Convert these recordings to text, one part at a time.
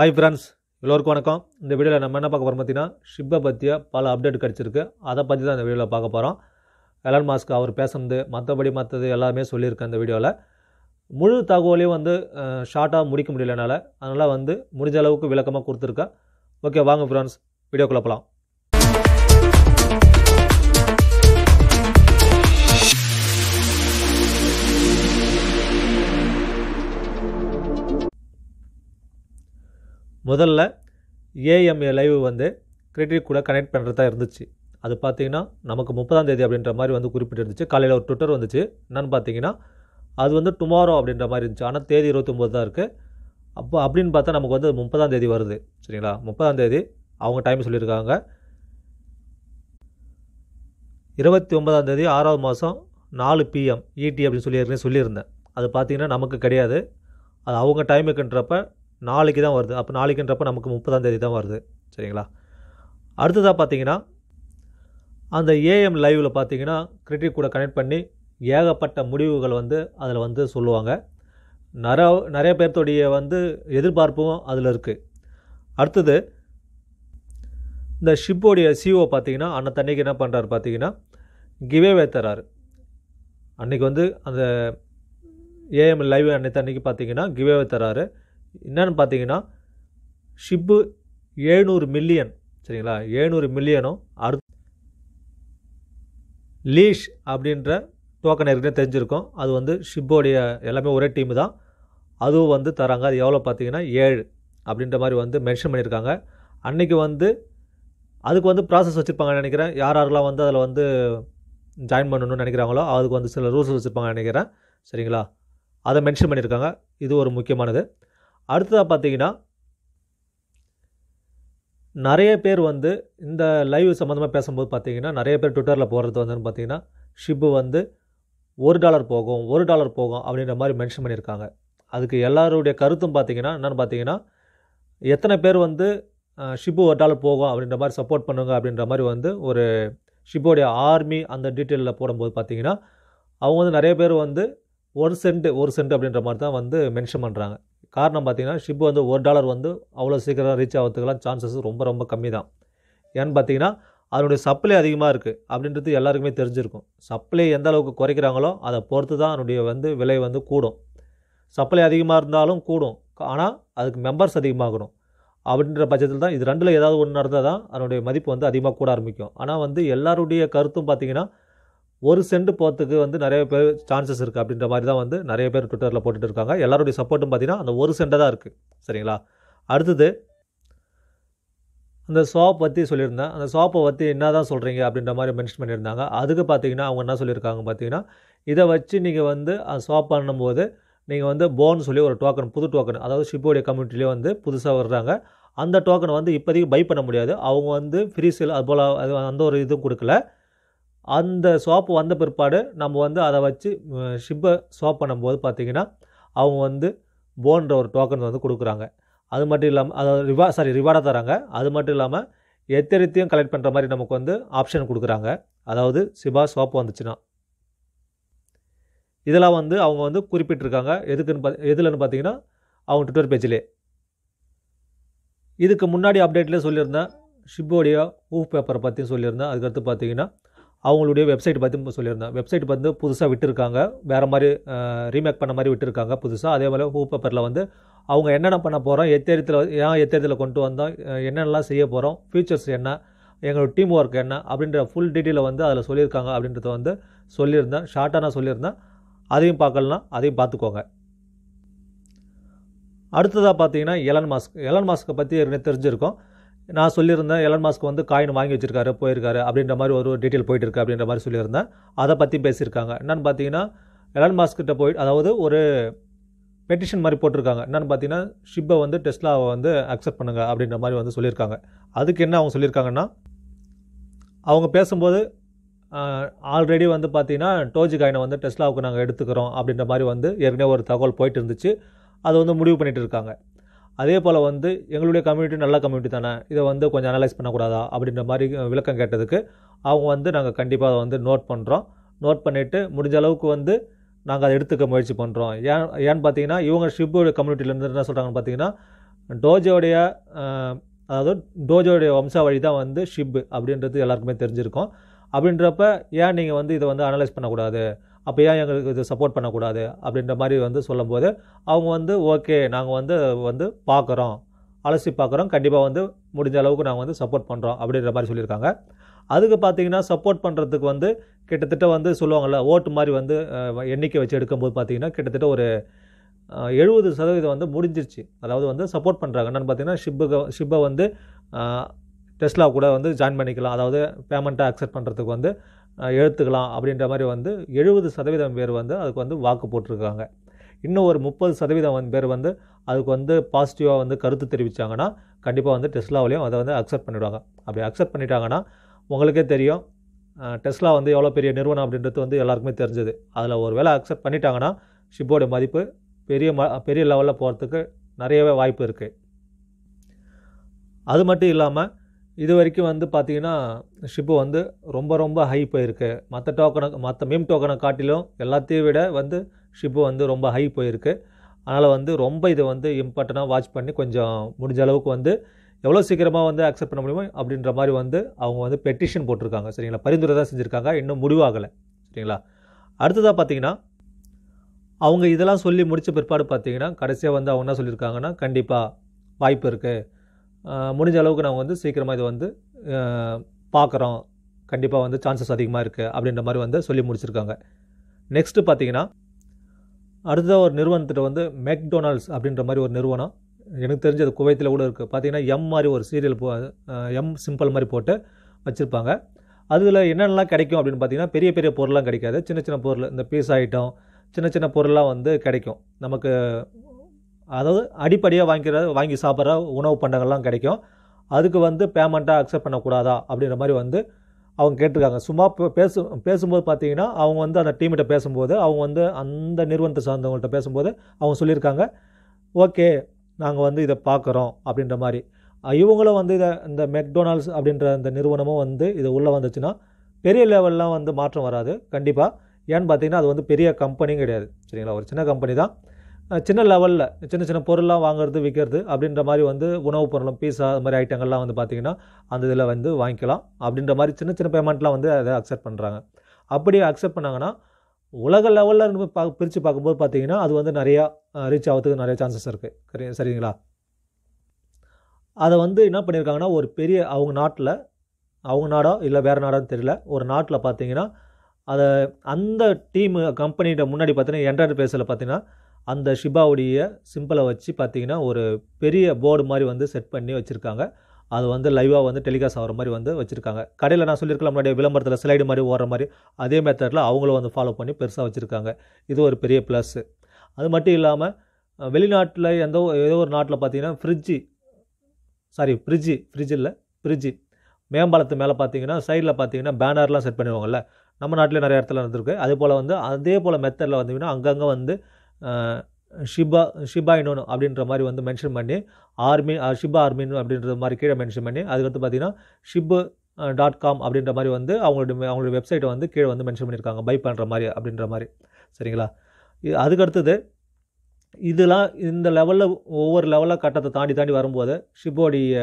Hi friends எல்லோருக்கும் வணக்கம். இந்த வீடியோவில் நம்ம என்ன பார்க்க போகிறோம் பார்த்தீங்கன்னா ஷிப்பை பற்றிய பல அப்டேட் கிடச்சிருக்கு. அதை பற்றி தான் இந்த வீடியோவில் பார்க்க போகிறோம் எலன் மாஸ்க் அவர் பேசுனது மற்றபடி மற்றது எல்லாமே சொல்லியிருக்கேன் இந்த வீடியோவில் முழு தகவலையும் வந்து ஷார்ட்டாக முடிக்க முடியலனால அதனால் வந்து முடிஞ்ச அளவுக்கு விளக்கமாக கொடுத்துருக்கேன். ஓகே வாங்க ஃப்ரெண்ட்ஸ் வீடியோக்குள்ள போகலாம் முதல்ல ஏஎம்ஏ லைவ் வந்து கிரெடிட் கூட கனெக்ட் பண்ணுறதா இருந்துச்சு. அது பார்த்தீங்கன்னா நமக்கு முப்பதாம் தேதி அப்படின்ற மாதிரி வந்து குறிப்பிட்டிருந்துச்சு. காலையில் ஒரு ட்விட்டர் வந்துச்சு. என்னென்னு பார்த்தீங்கன்னா அது வந்து டுமாரோ அப்படின்ற மாதிரி இருந்துச்சு. ஆனால் தேதி இருபத்தொம்போது தான் இருக்குது அப்போ அப்படின்னு பார்த்தா நமக்கு வந்து முப்பதாம் தேதி வருது. சரிங்களா? முப்பதாம் தேதி அவங்க டைம் சொல்லியிருக்காங்க. இருபத்தி ஒன்பதாம் தேதி ஆறாவது மாதம் நாலு பிஎம் இடி அப்படின்னு சொல்லி சொல்லியிருந்தேன். அது பார்த்தீங்கன்னா நமக்கு கிடையாது. அது அவங்க டைமுக்குன்றப்ப நாளைக்கு தான் வருது. அப்போ நாளைக்குன்றப்ப நமக்கு முப்பதாம் தேதி தான் வருது. சரிங்களா? அடுத்ததாக பார்த்தீங்கன்னா அந்த ஏஎம் லைவில் பார்த்தீங்கன்னா கிரிட்டிக் கூட கனெக்ட் பண்ணி ஏகப்பட்ட முடிவுகள் வந்து அதில் வந்து சொல்லுவாங்க. நிறைய நிறைய பேர்த்தோடைய வந்து எதிர்பார்ப்பும் அதில் இருக்குது அடுத்தது இந்த ஷிப்போடைய சிஓ பார்த்தீங்கன்னா அன்னத்தன்னைக்கு என்ன பண்ணுறாரு பார்த்தீங்கன்னா கிவே தராரு அன்றைக்கி வந்து அந்த ஏஎம் லைவ் அன்னைக்கு அன்றைக்கி பார்த்தீங்கன்னா கிவே தராரு என்னன்னு பார்த்தீங்கன்னா ஷிப்பு ஏழ்நூறு மில்லியன் சரிங்களா? ஏழ்நூறு மில்லியனும் அர் லீஷ் அப்படின்ற டோக்கன் ஏற்கனவே தெரிஞ்சிருக்கும். அது வந்து ஷிப்போடைய எல்லாமே ஒரே டீம் தான். அதுவும் வந்து தராங்க. அது எவ்வளோ பார்த்தீங்கன்னா? ஏழு அப்படின்ற மாதிரி வந்து மென்ஷன் பண்ணியிருக்காங்க. அன்றைக்கி வந்து அதுக்கு வந்து ப்ராசஸ் வச்சுருப்பாங்கன்னு நினைக்கிறேன். யார் யாரெல்லாம் வந்து அதில் வந்து ஜாயின் பண்ணணும்னு நினைக்கிறாங்களோ அதுக்கு வந்து சில ரூல்ஸ் வச்சுருப்பாங்க நினைக்கிறேன். சரிங்களா? அதை மென்ஷன் பண்ணியிருக்காங்க. இது ஒரு முக்கியமானது. அடுத்ததாக பார்த்தீங்கன்னா நிறைய பேர் வந்து இந்த லைவ் சம்மந்தமாக பேசும்போது பார்த்தீங்கன்னா நிறைய பேர் ட்விட்டரில் போகிறது வந்து பார்த்தீங்கன்னா ஷிப்பு வந்து ஒரு டாலர் போகும் ஒரு டாலர் போகும் அப்படின்ற மாதிரி மென்ஷன் பண்ணியிருக்காங்க. அதுக்கு எல்லாருடைய கருத்தும் பார்த்தீங்கன்னா என்னென்னு பார்த்தீங்கன்னா எத்தனை பேர் வந்து ஷிப்பு ஒரு டாலர் போகும் அப்படின்ற மாதிரி சப்போர்ட் பண்ணுங்க அப்படின்ற மாதிரி வந்து ஒரு ஷிப்போடைய ஆர்மி அந்த டீட்டெயிலில் போடும்போது பார்த்தீங்கன்னா அவங்க வந்து நிறைய பேர் வந்து ஒரு சென்ட் ஒரு சென்ட் அப்படின்ற மாதிரி தான் வந்து மென்ஷன் பண்ணுறாங்க காரணம் பார்த்தீங்கன்னா ஷிப் வந்து ஒரு டாலர் வந்து அவ்வளோ சீக்கிரம் ரீச் ஆகிறதுக்கெல்லாம் சான்சஸ் ரொம்ப ரொம்ப கம்மி தான் ஏன்னு பார்த்தீங்கன்னா அதனுடைய சப்ளை அதிகமாக இருக்குது அப்படின்றது எல்லாருக்குமே தெரிஞ்சிருக்கும். சப்ளை எந்த அளவுக்கு குறைக்கிறாங்களோ அதை பொறுத்து தான் அதனுடைய வந்து விலை வந்து கூடும். சப்ளை அதிகமாக இருந்தாலும் கூடும். ஆனால் அதுக்கு மெம்பர்ஸ் அதிகமாகணும். அப்படின்ற பட்சத்தில் தான் இது ரெண்டில் ஏதாவது ஒன்று நடந்தால் தான் அதனுடைய மதிப்பு வந்து அதிகமாக கூட ஆரம்பிக்கும். ஆனால் வந்து எல்லாருடைய கருத்தும் பார்த்திங்கன்னா ஒரு சென்ட் போகிறதுக்கு வந்து நிறைய பேர் சான்சஸ் இருக்குது அப்படின்ற மாதிரி தான் வந்து நிறைய பேர் ட்விட்டரில் போட்டுட்டு இருக்காங்க. எல்லாருடைய சப்போர்ட்டும் பார்த்தீங்கன்னா அந்த ஒரு சென்டாக தான் இருக்குது சரிங்களா? அடுத்தது அந்த ஷாப் பற்றி சொல்லியிருந்தேன். அந்த ஷாப்பை பற்றி என்ன தான் சொல்கிறீங்க அப்படின்ற மாதிரி மென்ஷன் பண்ணியிருந்தாங்க. அதுக்கு பார்த்தீங்கன்னா அவங்க என்ன சொல்லியிருக்காங்க பார்த்தீங்கன்னா இதை வச்சு நீங்கள் வந்து ஷாப் பண்ணும்போது நீங்கள் வந்து போன் சொல்லி ஒரு டோக்கன் புது டோக்கன் அதாவது ஷிப்போடைய கம்யூனிட்டிலே வந்து புதுசாக வர்றாங்க. அந்த டோக்கனை வந்து இப்போதைக்கு பை பண்ண முடியாது. அவங்க வந்து ஃப்ரீ சேல் அது போல் அது அந்த ஒரு இதுவும் கொடுக்கல. அந்த சோப்பு வந்த பிற்பாடு நம்ம வந்து அதை வச்சு ஷிப்பை சோப் பண்ணும்போது பார்த்திங்கன்னா அவங்க வந்து போன்ற ஒரு டோக்கன் வந்து கொடுக்குறாங்க. அது மட்டும் இல்லாமல் அதாவது ரிவா சாரி ரிவார்டாக தராங்க அது மட்டும் இல்லாமல் எத்திரத்தையும் கலெக்ட் பண்ணுற மாதிரி நமக்கு வந்து ஆப்ஷன் கொடுக்குறாங்க. அதாவது சிபா சோப்பு வந்துச்சுன்னா. இதெல்லாம் வந்து அவங்க வந்து குறிப்பிட்டிருக்காங்க. எதுக்குன்னு பா எதுலன்னு பார்த்தீங்கன்னா அவங்க ட்விட்டர் பேஜிலே இதுக்கு முன்னாடி அப்டேட்லேயே சொல்லியிருந்தேன் ஷிப்போடைய ஊஃப் பேப்பரை பற்றியும் சொல்லியிருந்தேன். அதுக்கடுத்து பார்த்தீங்கன்னா அவங்களுடைய வெப்சைட் பற்றி சொல்லியிருந்தேன் வெப்சைட் வந்து புதுசாக விட்டுருக்காங்க. வேறு மாதிரி ரீமேக் பண்ண மாதிரி விட்டுருக்காங்க புதுசாக அதே மாதிரி ஹூ பேப்பரில் வந்து அவங்க என்னென்ன பண்ண போகிறோம் எத்தேரியத்தில் ஏன் எத்தேரியத்தில் கொண்டு வந்தோம் என்னென்னலாம் செய்ய போகிறோம் ஃபியூச்சர்ஸ் என்ன எங்களோட டீம் ஒர்க் என்ன அப்படின்ற ஃபுல் டீட்டெயிலை வந்து அதில் சொல்லியிருக்காங்க அப்படின்றத வந்து சொல்லியிருந்தேன். ஷார்ட்டாக நான் சொல்லியிருந்தேன். அதையும் பார்க்கலாம் அதையும் பார்த்துக்கோங்க. அடுத்ததாக பார்த்தீங்கன்னா எலன் மாஸ்க் எலன் மாஸ்க்கை பற்றி ஏற்கனவே தெரிஞ்சிருக்கோம். நான் சொல்லியிருந்தேன் எலன் மாஸ்க் வந்து காயின் வாங்கி வச்சிருக்காரு போயிருக்காரு அப்படின்ற மாதிரி ஒரு டீட்டெயில் போயிட்டு இருக்கு அப்படின்ற மாதிரி சொல்லியிருந்தேன். அதை பற்றி பேசியிருக்காங்க. என்னென்னு பார்த்தீங்கன்னா எலன் மாஸ்கிட்ட போய் அதாவது ஒரு பெட்டிஷன் மாதிரி போட்டிருக்காங்க. என்னென்னு பார்த்தீங்கன்னா ஷிப்பை வந்து டெஸ்லாவை வந்து அக்செப்ட் பண்ணுங்கள் அப்படின்ற மாதிரி வந்து சொல்லியிருக்காங்க. அதுக்கு என்ன அவங்க சொல்லியிருக்காங்கன்னா அவங்க பேசும்போது ஆல்ரெடி வந்து பார்த்தீங்கன்னா டோஜி காயினை வந்து டெஸ்லாவுக்கு நாங்கள் எடுத்துக்கிறோம் அப்படின்ற மாதிரி வந்து ஏற்கனவே ஒரு தகவல் போயிட்டு இருந்துச்சு. அதை வந்து முடிவு பண்ணிகிட்டு இருக்காங்க. அதே போல் வந்து எங்களுடைய கம்யூனிட்டி நல்ல கம்யூனிட்டி தானே? இதை வந்து கொஞ்சம் அனலைஸ் பண்ணக்கூடாதா? அப்படின்ற மாதிரி விளக்கம் கேட்டதுக்கு அவங்க வந்து நாங்கள் கண்டிப்பாக அதை வந்து நோட் பண்ணுறோம் நோட் பண்ணிவிட்டு முடிஞ்ச அளவுக்கு வந்து நாங்கள் அதை எடுத்துக்க முயற்சி பண்ணுறோம் ஏன் ஏன்னு பார்த்தீங்கன்னா இவங்க ஷிப்போட கம்யூனிட்டிலேருந்து என்ன சொல்கிறாங்கன்னு பார்த்தீங்கன்னா டோஜோடைய அதாவது டோஜோடைய வம்சாவழி தான் வந்து ஷிப் அப்படின்றது எல்லாருக்குமே தெரிஞ்சிருக்கும். அப்படின்றப்ப ஏன் நீங்கள் வந்து இதை வந்து அனலைஸ் பண்ணக்கூடாது? அப்போ ஏன் எங்களுக்கு இது சப்போர்ட் பண்ணக்கூடாது அப்படின்ற மாதிரி வந்து சொல்லும்போது அவங்க வந்து ஓகே நாங்கள் வந்து வந்து பார்க்குறோம் அலசி பார்க்குறோம் கண்டிப்பாக வந்து முடிஞ்ச அளவுக்கு நாங்கள் வந்து சப்போர்ட் பண்ணுறோம் அப்படின்ற மாதிரி சொல்லியிருக்காங்க. அதுக்கு பார்த்தீங்கன்னா சப்போர்ட் பண்ணுறதுக்கு வந்து கிட்டத்தட்ட வந்து சொல்லுவாங்கள்ல ஓட்டு மாதிரி வந்து எண்ணிக்கை வச்சு எடுக்கும்போது பார்த்தீங்கன்னா கிட்டத்தட்ட ஒரு எழுபது சதவீதம் வந்து முடிஞ்சிருச்சு. அதாவது வந்து சப்போர்ட் பண்ணுறாங்க என்னென்னு பார்த்தீங்கன்னா ஷிப்புக்கு ஷிப்பை வந்து டெஸ்லா கூட வந்து ஜாயின் பண்ணிக்கலாம். அதாவது பேமெண்ட்டை அக்செப்ட் பண்ணுறதுக்கு வந்து எழுத்துக்கலாம் அப்படின்ற மாதிரி வந்து எழுபது சதவீதம் பேர் வந்து அதுக்கு வந்து வாக்கு போட்டிருக்காங்க. இன்னும் ஒரு முப்பது சதவீதம் வந்து பேர் வந்து அதுக்கு வந்து பாசிட்டிவாக வந்து கருத்து தெரிவித்தாங்கன்னா கண்டிப்பாக வந்து டெஸ்லாவிலையும் அதை வந்து அக்செப்ட் பண்ணிவிடுவாங்க அப்படி அக்செப்ட் பண்ணிட்டாங்கன்னா உங்களுக்கே தெரியும் டெஸ்லா வந்து எவ்வளோ பெரிய நிறுவனம் அப்படின்றது வந்து எல்லாருக்குமே தெரிஞ்சது. அதில் ஒரு வேளை அக்செப்ட் பண்ணிட்டாங்கன்னா ஷிப்போட மதிப்பு பெரிய ம பெரிய லெவலில் போகிறதுக்கு நிறையவே வாய்ப்பு இருக்குது அது மட்டும் இல்லாமல் இது வரைக்கும் வந்து பார்த்தீங்கன்னா ஷிப்பு வந்து ரொம்ப ரொம்ப ஹை போயிருக்கு. மற்ற டோக்கனை மற்ற மீம் டோக்கனை காட்டிலும் எல்லாத்தையும் விட வந்து ஷிப்பு வந்து ரொம்ப ஹை போயிருக்கு. அதனால் வந்து ரொம்ப இதை வந்து இம்பார்ட்டண்ட்டாக வாட்ச் பண்ணி கொஞ்சம் முடிஞ்ச அளவுக்கு வந்து எவ்வளோ சீக்கிரமாக வந்து அக்செப்ட் பண்ண முடியுமோ அப்படின்ற மாதிரி வந்து அவங்க வந்து பெட்டிஷன் போட்டிருக்காங்க. சரிங்களா? பரிந்துரை தான் செஞ்சுருக்காங்க. இன்னும் முடிவாகலை. சரிங்களா? அடுத்ததாக பார்த்தீங்கன்னா அவங்க இதெல்லாம் சொல்லி முடித்த பிற்பாடு பார்த்தீங்கன்னா கடைசியாக வந்து அவங்க என்ன சொல்லியிருக்காங்கன்னா கண்டிப்பாக வாய்ப்பு இருக்குது முடிஞ்ச அளவுக்கு நாங்கள் வந்து சீக்கிரமாக இதை வந்து பார்க்குறோம் கண்டிப்பாக வந்து சான்சஸ் அதிகமாக இருக்குது அப்படின்ற மாதிரி வந்து சொல்லி முடிச்சிருக்காங்க. நெக்ஸ்ட்டு பார்த்தீங்கன்னா அடுத்ததாக ஒரு நிறுவனத்திட்ட வந்து மெக்டொனால்ட்ஸ் அப்படின்ற மாதிரி ஒரு நிறுவனம். எனக்கு தெரிஞ்சது குவைத்தில் கூட இருக்குது பார்த்தீங்கன்னா எம் மாதிரி ஒரு சீரியல் போ எம் சிம்பிள் மாதிரி போட்டு வச்சுருப்பாங்க. அதில் என்னென்னலாம் கிடைக்கும் அப்படின்னு பார்த்தீங்கன்னா பெரிய பெரிய பொருள்லாம் கிடைக்காது. சின்ன சின்ன பொருள் இந்த பீஸ் ஐட்டம் சின்ன சின்ன பொருள்லாம் வந்து கிடைக்கும். நமக்கு அதாவது அடிப்படையாக வாங்கிக்கிற வாங்கி சாப்பிட்ற உணவு பண்டங்கள்லாம் கிடைக்கும். அதுக்கு வந்து பேமெண்ட்டாக அக்செப்ட் பண்ணக்கூடாதா அப்படின்ற மாதிரி வந்து அவங்க கேட்டிருக்காங்க. சும்மா பேசு பேசும்போது பார்த்தீங்கன்னா அவங்க வந்து அந்த டீம்கிட்ட பேசும்போது அவங்க வந்து அந்த நிறுவனத்தை சார்ந்தவங்கள்ட்ட பேசும்போது அவங்க சொல்லியிருக்காங்க ஓகே நாங்கள் வந்து இதை பார்க்குறோம் அப்படின்ற மாதிரி. இவங்களும் வந்து இதை இந்த மெக்டொனால்ட்ஸ் அப்படின்ற அந்த நிறுவனமும் வந்து இது உள்ளே வந்துச்சுன்னா பெரிய லெவல்லாம் வந்து மாற்றம் வராது. கண்டிப்பாக ஏன்னு பார்த்தீங்கன்னா அது வந்து பெரிய கம்பெனியும் கிடையாது. சரிங்களா? ஒரு சின்ன கம்பெனி தான். சின்ன லெவலில் சின்ன சின்ன பொருள்லாம் வாங்குறது விற்கிறது அப்படின்ற மாதிரி வந்து உணவுப் பொருளும் பீஸா அது மாதிரி ஐட்டங்கள்லாம் வந்து பார்த்திங்கன்னா அந்த இதில் வந்து வாங்கிக்கலாம் அப்படின்ற மாதிரி சின்ன சின்ன பேமெண்ட்லாம் வந்து அதை அக்செப்ட் பண்ணுறாங்க அப்படி அக்செப்ட் பண்ணாங்கன்னா உலக லெவலில் பா பிரித்து பார்க்கும்போது பார்த்திங்கன்னா அது வந்து நிறையா ரீச் ஆகிறதுக்கு நிறைய சான்சஸ் இருக்குது சரி சரிங்களா? அதை வந்து என்ன பண்ணியிருக்காங்கன்னா ஒரு பெரிய அவங்க நாட்டில் அவங்க நாடோ இல்லை வேறு நாடான்னு தெரியல ஒரு நாட்டில் பார்த்தீங்கன்னா அதை அந்த டீமு கம்பெனிகிட்ட முன்னாடி பார்த்தீங்கன்னா என்ட்ராய்டு பேஸில் பார்த்தீங்கன்னா அந்த ஷிபாவுடைய சிம்பிளை வச்சு பார்த்தீங்கன்னா ஒரு பெரிய போர்டு மாதிரி வந்து செட் பண்ணி வச்சுருக்காங்க. அது வந்து லைவாக வந்து டெலிகாஸ்ட் ஆகிற மாதிரி வந்து வச்சுருக்காங்க. கடையில் நான் சொல்லியிருக்கலாம் முன்னாடி விளம்பரத்தில் ஸ்லைடு மாதிரி ஓடுற மாதிரி அதே மெத்தடில் அவங்களும் வந்து ஃபாலோ பண்ணி பெருசாக வச்சுருக்காங்க. இது ஒரு பெரிய ப்ளஸ்ஸு அது மட்டும் இல்லாமல் வெளிநாட்டில் எந்த ஒரு- ஏதோ ஒரு நாட்டில் பார்த்தீங்கன்னா ஃப்ரிட்ஜி சாரி ஃப்ரிட்ஜி ஃப்ரிட்ஜ் இல்லை ஃப்ரிட்ஜி மேம்பாலத்து மேலே பார்த்தீங்கன்னா சைடில் பார்த்தீங்கன்னா பேனர்லாம் செட் பண்ணிடுவாங்கல்ல. நம்ம நாட்டில் நிறைய இடத்துல இருந்திருக்கு அதே போல் வந்து அதே போல் மெத்தடில் வந்தீங்கன்னா அங்கங்கே வந்து ஷிபா ஷிபா இன்னொன்று அப்படின்ற மாதிரி வந்து மென்ஷன் பண்ணி ஆர்மி ஷிபா ஆர்மின் அப்படின்ற மாதிரி கீழே மென்ஷன் பண்ணி அதுக்கடுத்து பார்த்தீங்கன்னா ஷிப்பு டாட் காம் அப்படின்ற மாதிரி வந்து அவங்களோட அவங்களோட வெப்சைட்டை வந்து கீழே வந்து மென்ஷன் பண்ணியிருக்காங்க பை பண்ணுற மாதிரி அப்படின்ற மாதிரி. சரிங்களா? இது அதுக்கடுத்தது இதெல்லாம் இந்த லெவலில் ஒவ்வொரு லெவலில் கட்டத்தை தாண்டி தாண்டி வரும்போது ஷிப்போடைய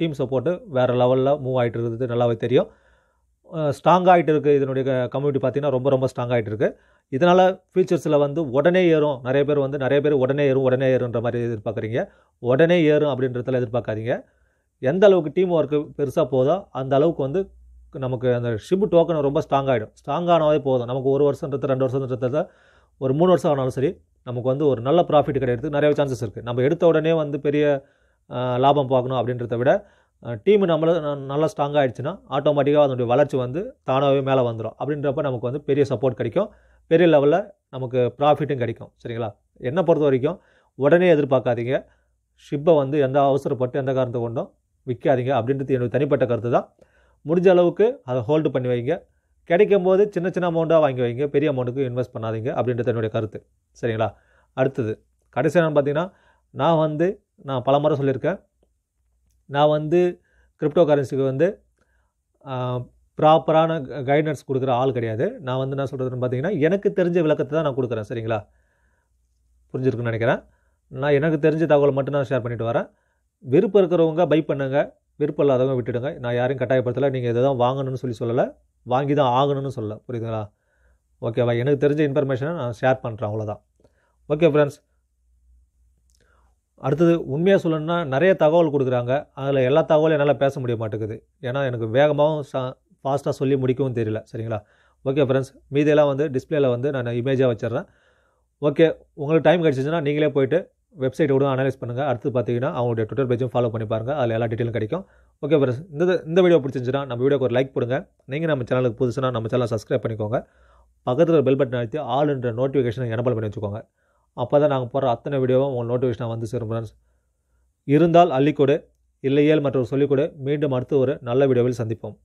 டீம் சப்போர்ட்டு வேறு லெவலில் மூவ் ஆகிட்டு இருக்கிறது நல்லாவே தெரியும். ஸ்ட்ராங் ஆகிட்டு இருக்குது இதனுடைய கம்யூனிட்டி பார்த்தீங்கன்னா ரொம்ப ரொம்ப ஸ்ட்ராங் ஆகிட்டு இருக்குது இதனால் ஃபியூச்சர்ஸில் வந்து உடனே ஏறும். நிறைய பேர் வந்து நிறைய பேர் உடனே ஏறும் உடனே ஏறுன்ற மாதிரி எதிர்பார்க்குறீங்க. உடனே ஏறும் அப்படின்றதுல எதிர்பார்க்காதீங்க. எந்த அளவுக்கு டீம் ஒர்க்கு பெருசாக போதோ அந்த அளவுக்கு வந்து நமக்கு அந்த ஷிப் டோக்கன் ரொம்ப ஸ்ட்ராங் ஆகிடும் ஸ்ட்ராங் ஆனாவே போதும். நமக்கு ஒரு வருஷன்றது ரெண்டு வருஷன்றத ஒரு மூணு வருஷம் ஆனாலும் சரி நமக்கு வந்து ஒரு நல்ல ப்ராஃபிட் கிடைக்கிறதுக்கு நிறைய சான்சஸ் இருக்குது நம்ம எடுத்த உடனே வந்து பெரிய லாபம் பார்க்கணும் அப்படின்றத விட டீம் நம்மள ந- நல்லா ஸ்ட்ராங் ஆகிடுச்சுன்னா ஆட்டோமேட்டிக்காக அதனுடைய வளர்ச்சி வந்து தானாகவே மேலே வந்துடும் அப்படின்றப்ப நமக்கு வந்து பெரிய சப்போர்ட் கிடைக்கும். பெரிய லெவலில் நமக்கு ப்ராஃபிட்டும் கிடைக்கும். சரிங்களா? என்னை பொறுத்த வரைக்கும் உடனே எதிர்பார்க்காதீங்க. ஷிப்பை வந்து எந்த அவசரப்பட்டு எந்த காரணத்தை கொண்டும் விற்காதீங்க அப்படின்றது என்னுடைய தனிப்பட்ட கருத்து தான். முடிஞ்ச அளவுக்கு அதை ஹோல்டு பண்ணி வைங்க. கிடைக்கும் போது சின்ன சின்ன அமௌண்ட்டாக வாங்கி வைங்க. பெரிய அமௌண்ட்டுக்கு இன்வெஸ்ட் பண்ணாதீங்க அப்படின்றது என்னுடைய கருத்து. சரிங்களா? அடுத்தது கடைசி என்னன்னு பார்த்தீங்கன்னா நான் வந்து நான் பல முறை சொல்லியிருக்கேன். நான் வந்து கிரிப்டோ கரன்சிக்கு வந்து ப்ராப்பரான கைடன்ஸ் கொடுக்குற ஆள் கிடையாது. நான் வந்து என்ன சொல்கிறதுன்னு பார்த்தீங்கன்னா எனக்கு தெரிஞ்ச விளக்கத்தை தான் நான் கொடுக்குறேன் சரிங்களா? புரிஞ்சிருக்குன்னு நினைக்கிறேன். நான் எனக்கு தெரிஞ்ச தகவலை மட்டும் நான் ஷேர் பண்ணிட்டு வரேன். விருப்பம் இருக்கிறவங்க பை பண்ணுங்க. விருப்பம் இல்லாதவங்க விட்டுடுங்க. நான் யாரையும் கட்டாயப்படுத்தலை. நீங்கள் இதை தான் வாங்கணும்னு சொல்லி சொல்லலை. வாங்கி தான் ஆகணும்னு சொல்லலை. புரியுதுங்களா? ஓகேவா எனக்கு தெரிஞ்ச இன்ஃபர்மேஷனை நான் ஷேர் பண்ணுறேன் அவ்வளோதான் ஓகே ஃப்ரெண்ட்ஸ் அடுத்தது உண்மையாக சொல்லணும்னா நிறைய தகவல் கொடுக்குறாங்க. அதில் எல்லா தகவலும் என்னால் பேச முடிய மாட்டேங்குது. ஏன்னா எனக்கு வேகமாகவும் சா ஃபாஸ்ட்டாக சொல்லி முடிக்கவும் தெரியல. சரிங்களா? ஓகே ஃப்ரெண்ட்ஸ் மீதியெல்லாம் வந்து டிஸ்பிளேல வந்து நான் இமேஜாக வச்சிடுறேன். ஓகே உங்களுக்கு டைம் கிடச்சிச்சுன்னா நீங்களே போயிட்டு வெப்சைட் கூட அனலைஸ் பண்ணுங்கள் அடுத்து பார்த்தீங்கன்னா அவங்களுடைய ட்விட்டர் பேஜும் ஃபாலோ பண்ணி பாருங்கள் அதில் எல்லா டீட்டெயிலும் கிடைக்கும். ஓகே ஃப்ரெண்ட்ஸ் இந்த இந்த வீடியோ பிடிச்சிருந்துச்சுன்னா நம்ம வீடியோக்கு ஒரு லைக் கொடுங்க நீங்கள் நம்ம சேனலுக்கு புதுசுனா நம்ம சேனலை சப்ஸ்கிரைப் பண்ணிக்கோங்க. பக்கத்தில் பெல் பட்டன் அழுத்தி ஆளுன்ற நோட்டிஃபிகேஷனை எனபிள் பண்ணி வச்சுக்கோங்க. அப்போ தான் நாங்கள் போகிற அத்தனை வீடியோவும் உங்கள் நோட்டிஃபிகேஷன் வந்து சேரும் ஃப்ரெண்ட்ஸ் இருந்தால் அள்ளிக்கொடு இல்லையேல் மற்றும் சொல்லிக்கொடு மீண்டும் அடுத்து ஒரு நல்ல வீடியோவில் சந்திப்போம்.